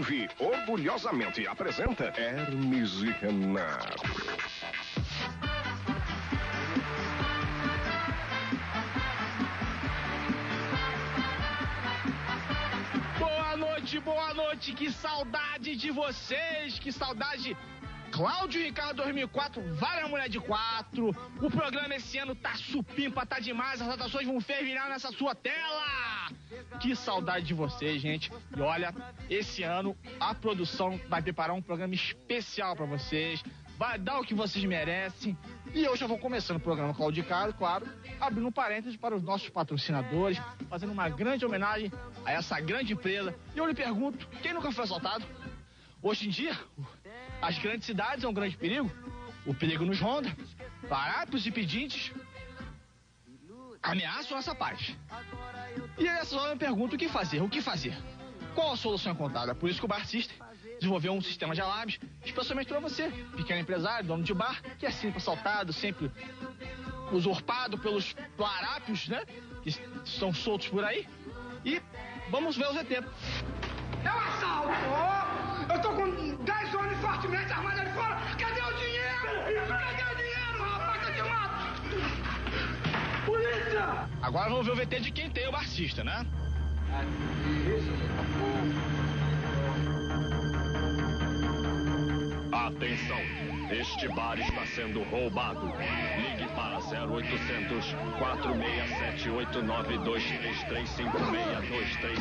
Vive orgulhosamente apresenta Hermes e Renato. Boa noite, boa noite, que saudade de vocês, que saudade. Cláudio Ricardo 2004, vale a mulher de quatro. O programa esse ano tá supimpa, tá demais, as atrações vão fervilhar nessa sua tela. Que saudade de vocês, gente. E olha, esse ano a produção vai preparar um programa especial para vocês. Vai dar o que vocês merecem. E eu já vou começando o programa Cláudio Ricardo, claro, abrindo um parênteses para os nossos patrocinadores, fazendo uma grande homenagem a essa grande empresa. E eu lhe pergunto, quem nunca foi assaltado? Hoje em dia, as grandes cidades é um grande perigo. O perigo nos ronda. Larápios e pedintes ameaçam essa paz. E nessa hora eu pergunto o que fazer, o que fazer? Qual a solução encontrada? Por isso que o Bar System desenvolveu um sistema de alarmes especialmente para você, pequeno empresário, dono de bar, que é sempre assaltado, sempre usurpado pelos larápios, né? Que estão soltos por aí. E vamos ver os ET. Fortemente armados ali fora! Cadê o dinheiro? Cadê o dinheiro, rapaz? Tá queimado! Polícia! Agora vamos ver o VT de quem tem o barcista, né? Atenção, este bar está sendo roubado. Ligue para 0800 467 8923 356 2353.